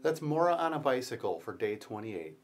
That's Mora on a bicycle for day 28.